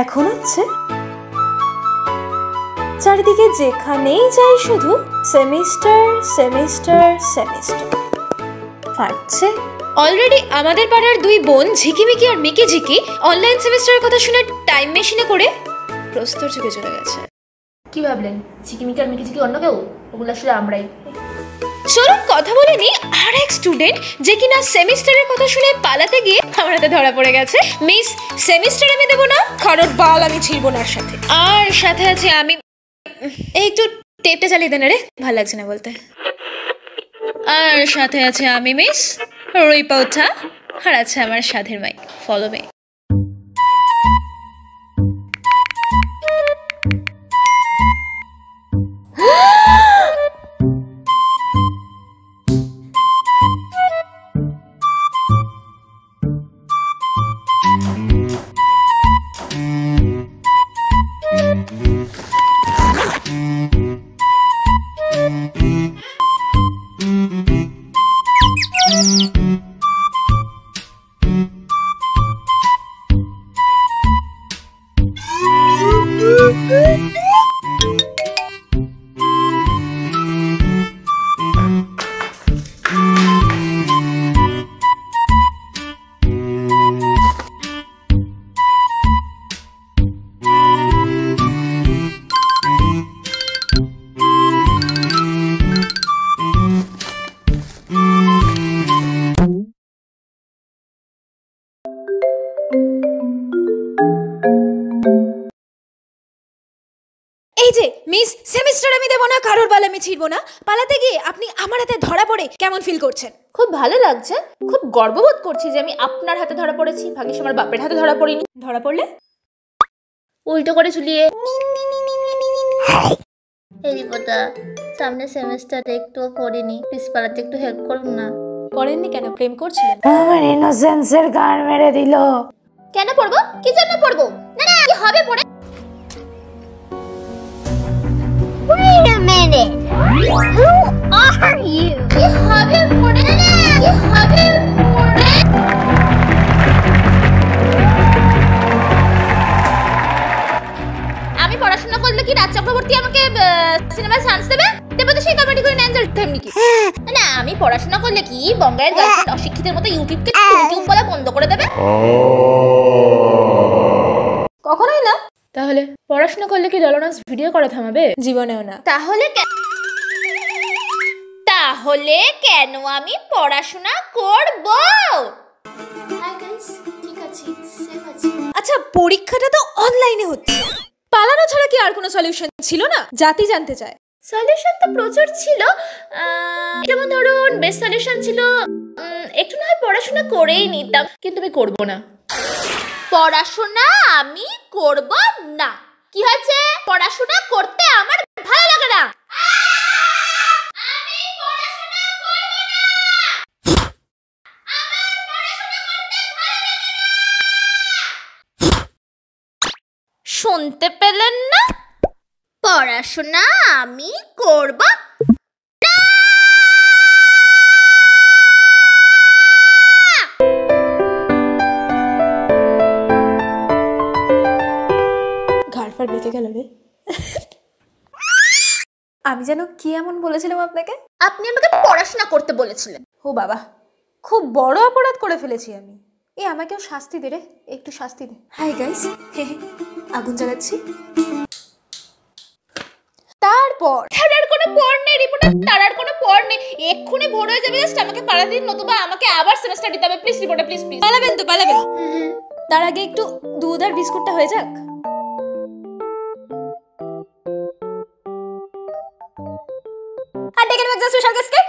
এখন হচ্ছে চারিদিকে যেখানেই যাই শুধু সেমিস্টার সেমিস্টার সেমিস্টার। ফাটছে। অলরেডি আমাদের পাড়ার দুই বোন ঝিকিমিকি আর মিকি ঝিকি অনলাইন সেমিস্টারের কথা শুনে টাইম মেশিনে করে প্রস্তর যুগে চলে গেছে। কি ভাবলেন? ঝিকিমিকি আর মিকি ঝিকি অন্য কেউ? ওগুলো আসলে আমরাই। চলুন কথা বলে নি আর এক স্টুডেন্ট যে কিনা সেমিস্টারের কথা শুনে পালাতে গিয়ে আমার হাতে ধরা পড়ে গেছে। মিস সেমিস্টার আমি দেবো না কারোর বাল আমি ছিড়বো না সাথে। আর সাথে আছে আমি এই একটু টেপটা চালিয়ে দেন রে, ভালো লাগছে না বলতে। আর সাথে আছে আমি মিস রুইপৌথা আর আছে আমার সাধের মাইক ফলো মে মিস সেমিস্টার আমি দেবো না কারোর বাল আমি ছিড়বো না। পালাতে গিয়ে আপনি আমার হাতে ধরা পড়ে কেমন ফিল করছেন? খুব ভালো লাগছে। খুব গর্ববোধ করছি যে আমি আপনার হাতে ধরা পড়েছি। ভাগ্যিস আমার বাপের হাতে ধরা পড়িনি। ধরা পড়লে? উল্টো করে ঝুলিয়ে। সামনে সেমিস্টারে একটু পড়িনি। প্লিজ পালাতে একটু হেল্প করুন না। করেননি কেন? প্রেম করছিলেন? আমার ইনোসেন্সের গান মেরে দিল। কেন পড়ব? কি জন্য পড়ব? না না কি হবে পড়ে Who are you? আমি পড়াশোনা করলে কি রাজ চক্রবর্তী আমাকে সিনেমায় চান্স দেবে? দেবে তো সেই কমেডি করে নেন তেমনি কি। না আমি পড়াশোনা করলে কি বঙ্গায়ের গার্লফ্রেন্ড অশিক্ষিতের মতো ইউটিউবকে ইউটিউব বলা বন্ধ করে দেবে? কখনোই না। তাহলে পড়াশোনা করলে কি ডলোনাস ভিডিও করা থামাবে? জীবনেও না। তাহলে তাহলে কেন আমি পড়াশোনা করব? আচ্ছা পরীক্ষাটা তো অনলাইনে হচ্ছে। পালানো ছাড়া কি আর কোনো সলিউশন ছিল না? জাতি জানতে চায়। সলিউশন তো প্রচুর ছিল। আহ, যেমন ধরুন বেস্ট সলিউশন ছিল একটু না হয় পড়াশোনা করেই নিতাম কিন্তু আমি করব না। পড়াশোনা আমি করব না। কি হয়েছে? পড়াশোনা করতে আমার ভালো শুনতে পেলেন না? পড়াশোনা আমি করব। ঘাড় ফাড় বেঁকে গেল রে। আমি যেন কি এমন বলেছিলাম আপনাকে? আপনি আমাকে পড়াশোনা করতে বলেছিলেন। ও বাবা খুব বড় অপরাধ করে ফেলেছি আমি। এ আমাকেও শাস্তি দে রে একটু শাস্তি দে। হাই গাইস আগুন জ্বালাচ্ছি। তারপর তারার কোনো পড় নেই রিপোর্টার। তারার কোনো পড় নেই। এক্ষুনি ভোর হয়ে যাবে জাস্ট আমাকে পাড়া দিন নতুবা আমাকে আবার সেমিস্টার দিতে হবে। প্লিজ রিপোর্টার প্লিজ প্লিজ পালাবেন তো পালাবেন। তার আগে একটু দুধ আর বিস্কুটটা হয়ে যাক। আর ডেকে নেবে গেস্টকে